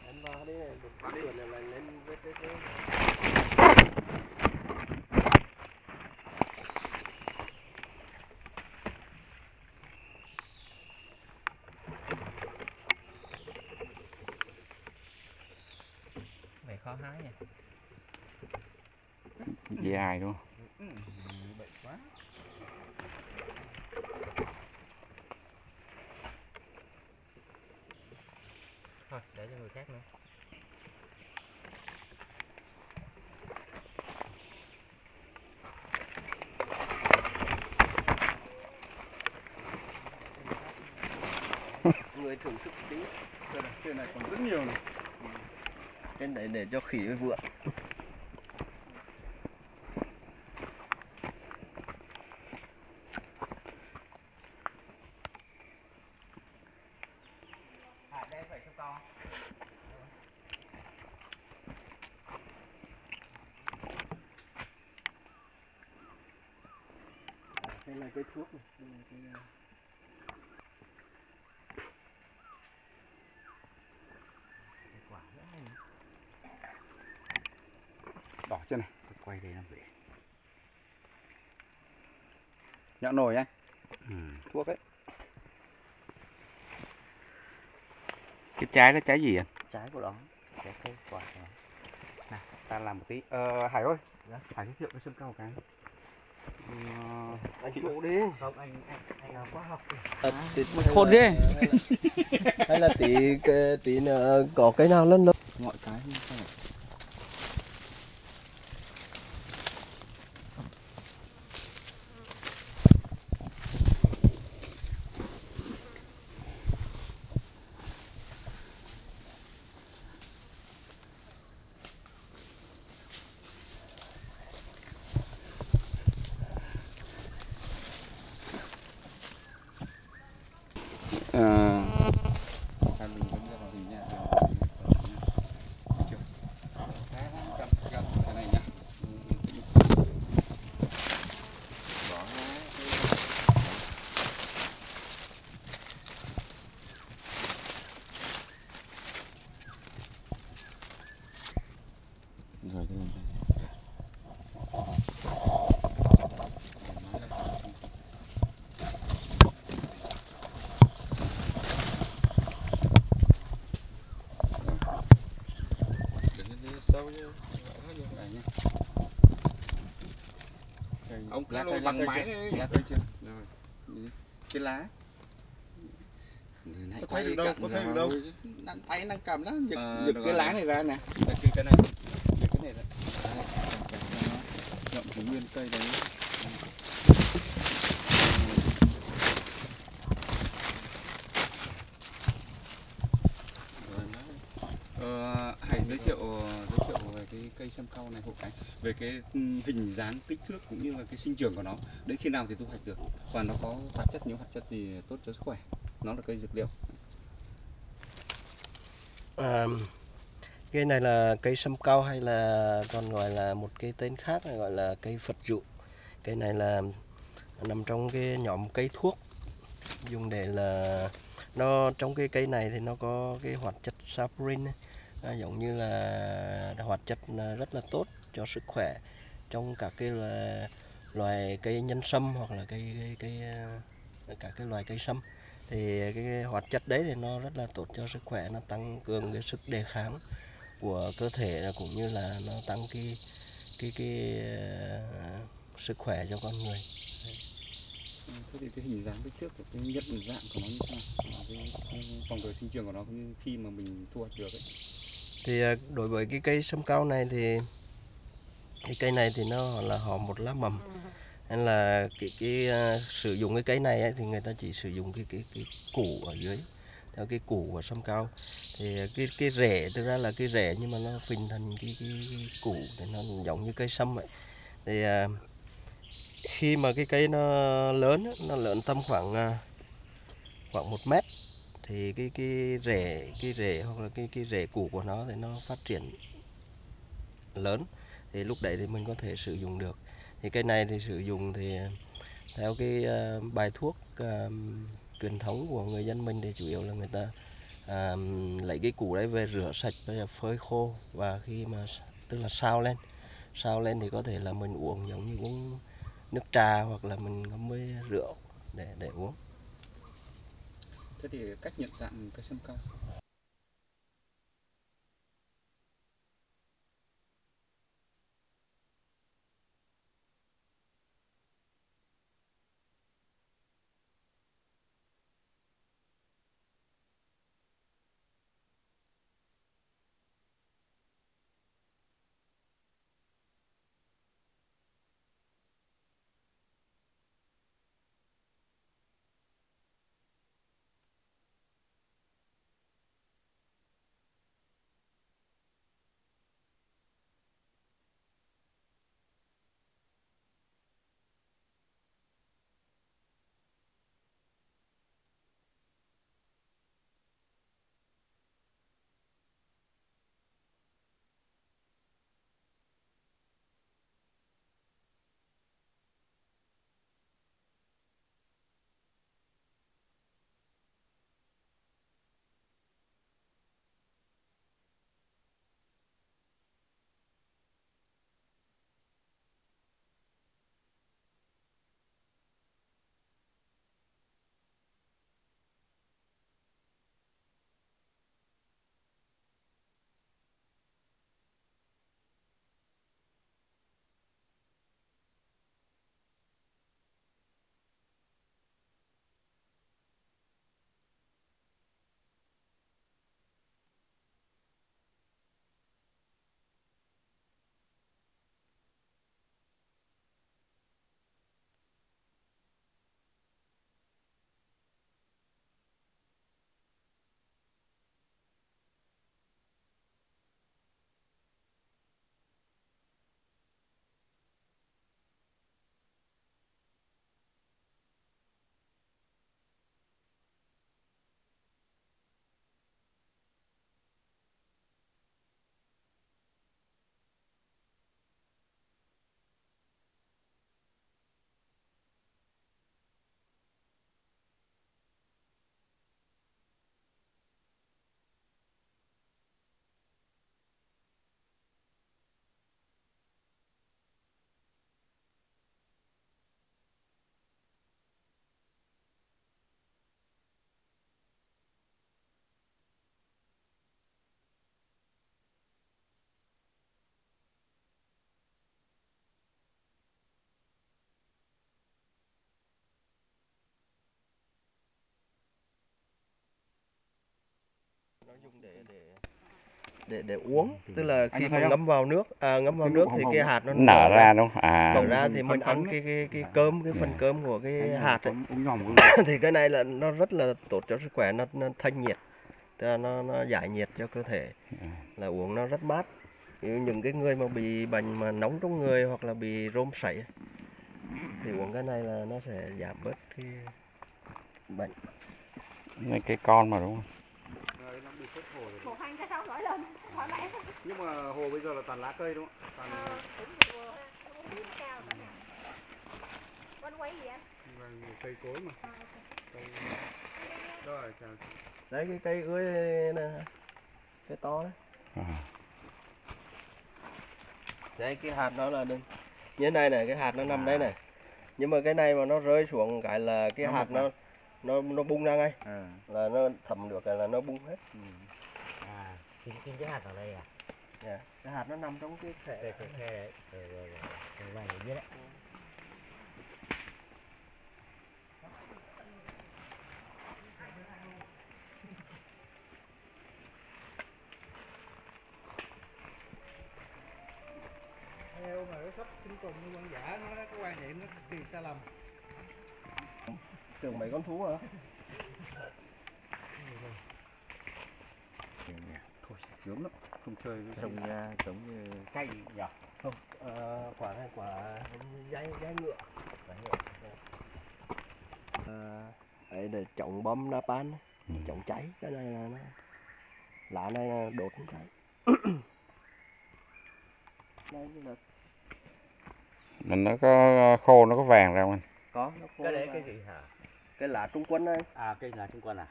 em vào đây này được bữa nữa là lên với cái cái Này khó hái nha luôn bệnh quá Thôi để cho người khác nữa. Người thưởng thức tí. Trên này, trên này còn rất nhiều này. Trên đấy để cho khỉ với vượn đây là cây thuốc này đây là cây uh, đỏ trên này? Tôi quay đây làm gì? Nhận nồi anh. Thuốc ấy. Cái trái đó trái gì ạ trái của nó trái cây quả của nó nào ta làm một tí. Ờ, hải ơi. Hải giới thiệu cái sâm cao cái. Ờ, anh chủ đi. Không anh anh anh học khoa học khôn ghê. hay là tí cái- tí nữa có cái nào lớn lớn mọi cái không sao Ờ, sao mình vẫn ra vào hình nha Được chưa? Xé nó cầm cầm cái này nhá Ừ, bình tĩnh. Bỏ ra cái- rồi cái này Đừng có đi sâu vô hết vô này nha Cây- Ông lá cây lá cây chưa? lá cây chưa? Rồi. Cái lá. Có thấy được đâu, có thấy được đâu. Đang tay đang cầm đó giật, À, giật cái lá này ra nè. Cái cái này. Giật cái này ra. Rộng cái nguyên cây đấy Rồi, đó. Ờ, hãy giới thiệu giới thiệu về cái cây sâm cau này hộ cái. Về cái hình dáng kích thước cũng như là cái sinh trưởng của nó đến khi nào thì thu hoạch được? Và nó có hoạt chất những hoạt chất gì tốt cho sức khỏe. Nó là cây dược liệu. À, cây này là cây sâm cao hay là còn gọi là một cái tên khác gọi là cây phật dụ? Cây này là nằm trong cái nhóm cây thuốc dùng để là nó trong cái cây này thì nó có cái hoạt chất saporin à, giống như là hoạt chất à, rất là tốt cho sức khỏe trong các cái là loài cây nhân sâm hoặc là cây cây, cây à, các cái loài cây sâm. Thì cái hoạt chất đấy thì nó rất là tốt cho sức khỏe nó tăng cường cái sức đề kháng của cơ thể là cũng như là nó tăng cái cái cái uh, sức khỏe cho con người. Thế thì cái hình dáng kích thước của cái nhận dạng của nó như thế nào? Cái, vòng đời sinh trưởng của nó cũng như khi mà mình thu hoạch được ấy thì à, đối với cái cây sâm cao này thì cái cây này thì nó là họ một lá mầm. Nên là cái cái uh, sử dụng cái cây này ấy, thì người ta chỉ sử dụng cái cái cái củ ở dưới theo cái củ của sâm cao. Thì à, cái cái rễ thực ra là cái rễ nhưng mà nó phình thành cái cái, cái củ thì nó giống như cây sâm vậy. Thì uh, khi mà cái cây nó lớn nó lớn tầm khoảng uh, khoảng một mét thì cái cái rễ cái rễ hoặc là cái cái rễ củ của nó thì nó phát triển lớn. Thì lúc đấy thì mình có thể sử dụng được. Thì cây này thì sử dụng thì theo cái uh, bài thuốc uh, truyền thống của người dân mình thì chủ yếu là người ta uh, lấy cái củ đấy về rửa sạch và phơi khô và khi mà tức là sao lên. Sao lên thì có thể là mình uống giống như uống nước trà hoặc là mình ngâm với rượu để để uống thế thì cách nhận dạng cây sâm cao dùng để để để để uống tức là khi mà ngâm vào nước à, ngâm vào nước thì cái hạt nó nở ra đúng không? à. Nở ra thì mình ăn cái cái cái cơm cái phần Dạ. cơm của cái hạt ấy. thì cái này là nó rất là tốt cho sức khỏe nó, nó thanh nhiệt tức là nó nó giải nhiệt cho cơ thể. Ừ. là uống nó rất mát. Những cái người mà bị bệnh mà nóng trong người hoặc là bị rôm sảy thì uống cái này là nó sẽ giảm bớt cái bệnh. Cái con mà đúng không Đấy, nó bị sốt hồ rồi. Sau nói lên. Hỏi mẹ Nhưng mà hồ bây giờ là toàn lá cây đúng không? Toàn ờ rồi nó cũng biến cao cả nhà con quay gì anh cây cối mà. Cây... Rồi, chào. đấy cái cây ưới này cái to đấy à. đấy cái hạt nó là đừng. Như này này cái hạt nó nằm đây này nhưng mà cái này mà nó rơi xuống cái là cái Nó hạt nó nó nó bung ra ngay. Ờ. là nó thẩm được là nó bung hết. À, chính chính cái hạt ở đây à? Dạ, cái hạt nó nằm trong cái Cái thẻ cái khe đấy. Rồi rồi rồi. Rồi để biết đấy. Theo mà cái sách kinh cùng như quan giả nó cái quan niệm nó cực kỳ sai lầm tưởng mấy con thú hả Thôi, sướng lắm. Không chơi với trông ra giống như cây nhỉ? Không ờ, quả này quả dây dây ngựa. Ờ, đấy để chống bom napan ấy, Ừ. chống cháy cái này là nó lá này là đốt không cháy đây là mình nó có khô nó có vàng ra không anh? Có nó khô cái đấy cái gì hả? Cái lá trung quân này. À cây là trung quân à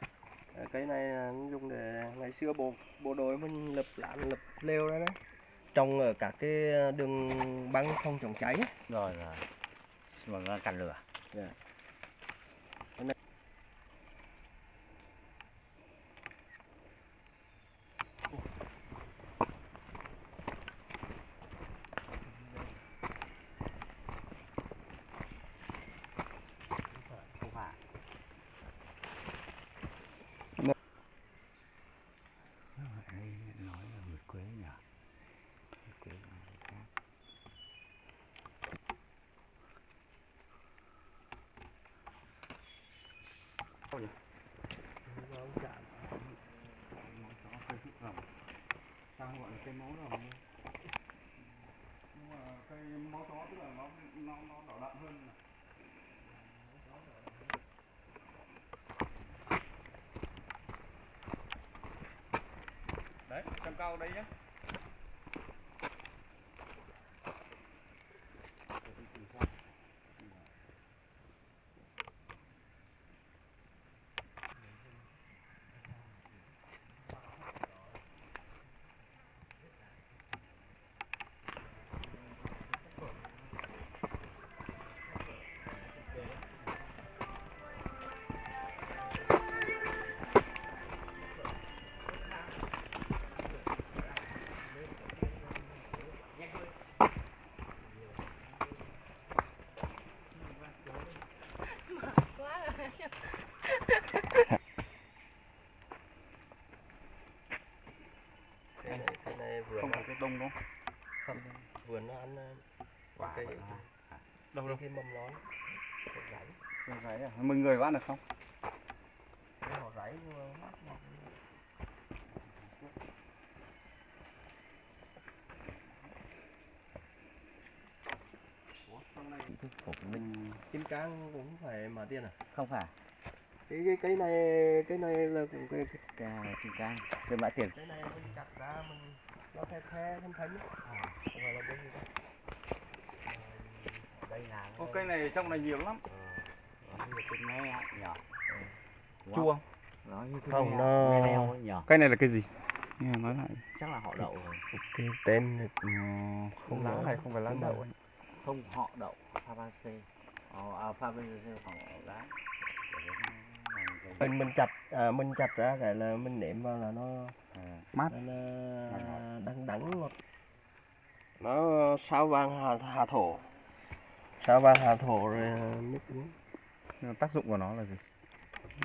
Ờ, cái này là nó dùng để ngày xưa bộ bộ đội mình lập lán lập lều đó đấy. Trồng ở các cái ờ, đường băng không chống cháy. Rồi rồi. Mà nó cắn lửa. Dạ. không phải nói là vượt quế nhỉ Vượt quế là người khác. Sao gọi là cây máu rồng? Nhưng mà cây máu chó tức là nó nó nó đỏ đậm hơn này. Đấy, trăm cao đây nhé. quá rồi cái này cái này vườn Không nó, phải cái đông đúng không, vườn nó ăn ờ, quả nó Đâu cái, đâu. cái mầm cái rẫy Cái gáy à? Mình người có ăn được không? cái họ thức của mình kim cang cũng phải mà tiền à? Không phải. Cái cái cái này cái này là cái cái, cái kim cang cái mã tiền. cái này mình chặt ra mình nó the the thanh thanh à. không phải là cái gì đây là Ô, cây này trong này nhiều lắm. nó như cái me nhỏ Chua không? nó cái Không, Cây này là cây gì? Nghe nói lại. chắc là họ đậu rồi cái tên Ừm, Không lá này không phải lá Không đậu không họ đậu Fabaceae ờ, à, Fabaceae họ lá Để nó làm cái- mình mình chặt à, mình chặt ra cái là mình ném vào là nó à, Mát. nó ngọt. đắng đắng ngọt nó sao vàng hà, hà thổ sao vàng hà thổ rồi nước uống Tác dụng của nó là gì?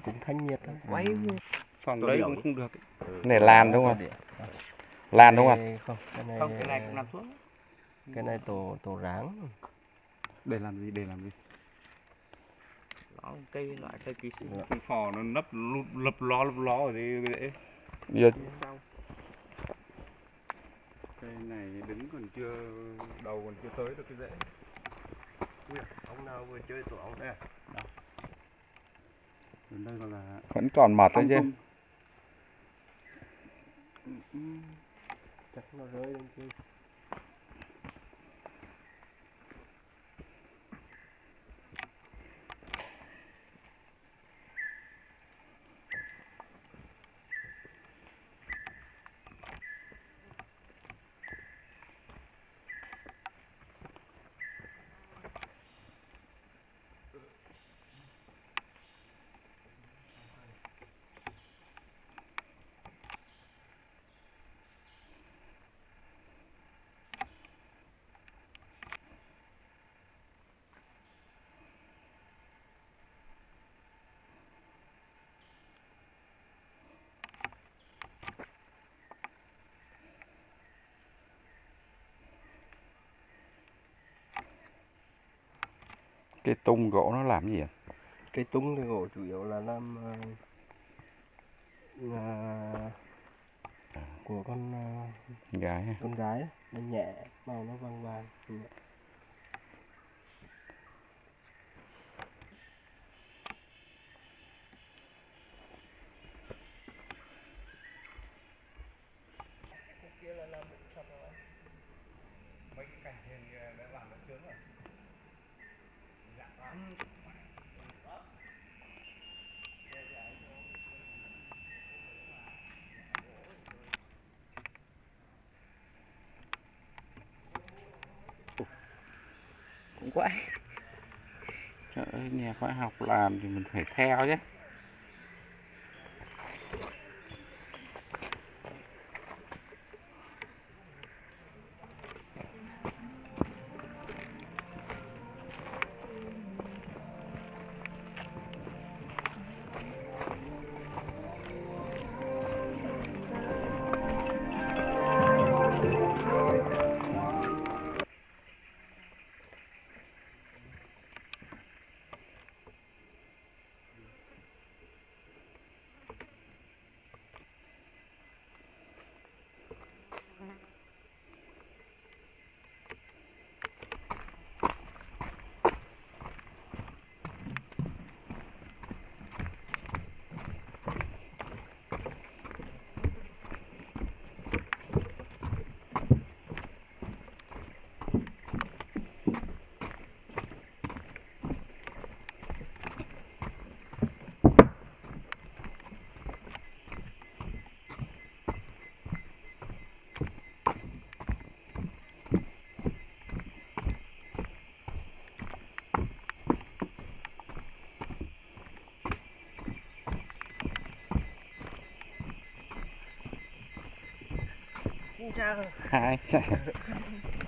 cũng thanh nhiệt thôi quay phòng Tổ đấy cũng không được. Ừ, Này lan đúng không? Lan đúng không? Cái- Không, cái này Không, cái này cũng nằm xuống. Cái này tổ tổ ráng. để làm gì để làm gì Nó cây loại cây ký sinh. con phò nó nấp lập ló lập ló ở đây dễ Giờ cây này đứng còn chưa đầu còn chưa tới được cái rễ Ui, ông nào vừa chơi tổ ong đây à? Đó. đến đây gọi là vẫn còn mật đấy chứ. tung. Chắc nó rơi lên kia. Cái tung gỗ nó làm gì ạ? Cây tung thì gỗ chủ yếu là làm ờ, là của con ờ, Gái con gái nó nhẹ màu nó vàng vàng quá Trời ơi, nhà khoa học làm thì mình phải theo chứ. Xin chào.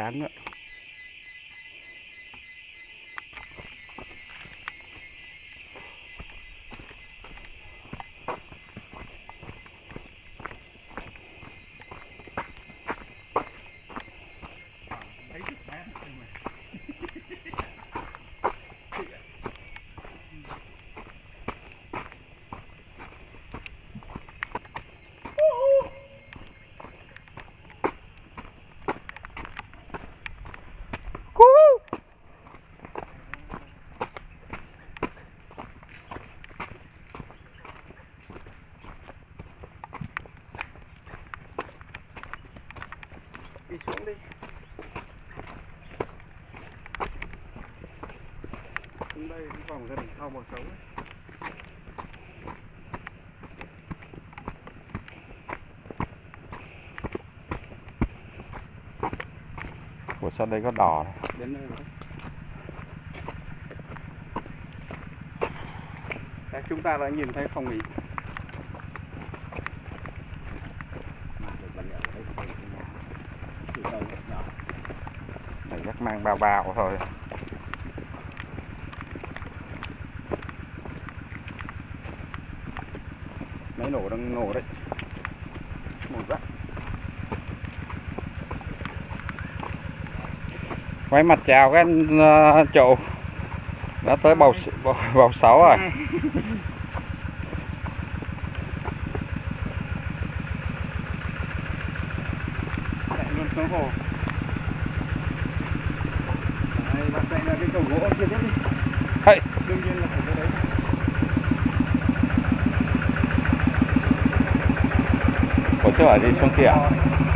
sáng. đây cái vòng gần sau bò xấu ấy. Ủa sao đây có đỏ này. Đến đây rồi. Đấy, chúng ta đã nhìn thấy phòng nghỉ Này chắc mang bao bao thôi nổ đang nổ đấy. Một rác Quay mặt chào cái anh ờ, Đã tới bầu, bầu, bầu 6 rồi chạy luôn xuống hồ Đấy, bạn chạy ra cái cầu gỗ kia tiếp đi Hey. đương nhiên là phải tới đấy Ủa chứ phải đi xuống